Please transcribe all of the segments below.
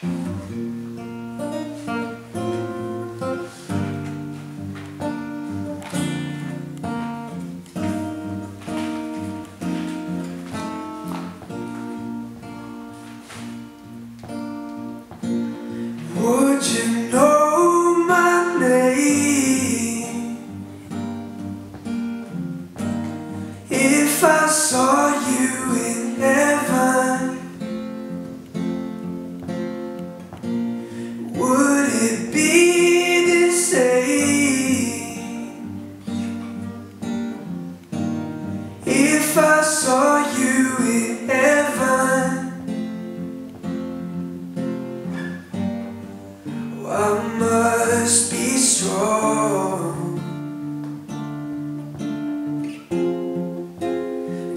Would you know my name? If I saw in? I must be strong.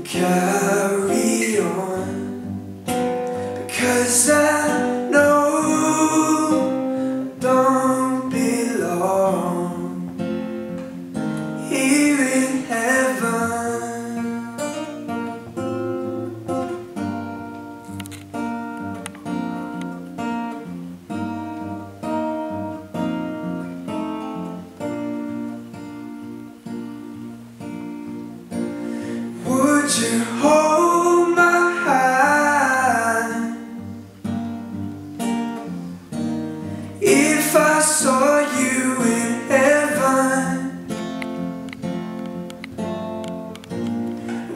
Carry on. Because I Would you hold my hand if I saw you in heaven?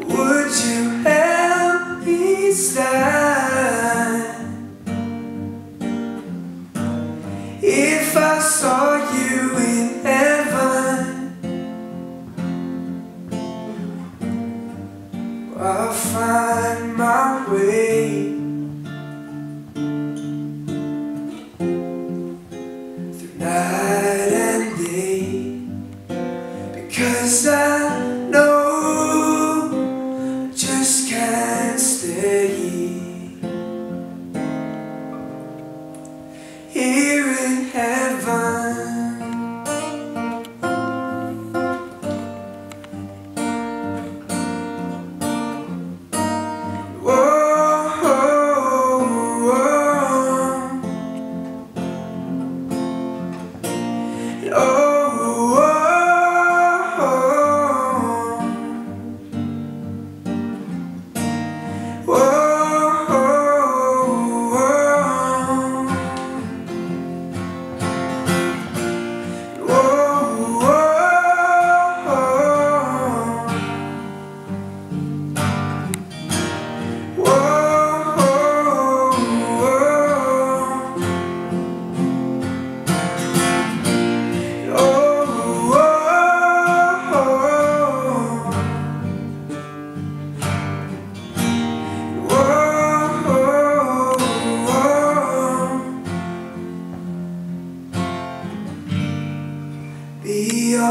Would you help me stand find my way. Through night and day. Because I know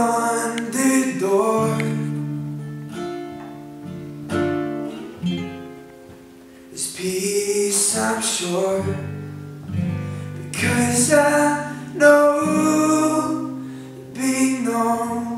on the door. There's peace, I'm sure Because I know being known.